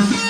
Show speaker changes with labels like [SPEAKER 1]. [SPEAKER 1] Música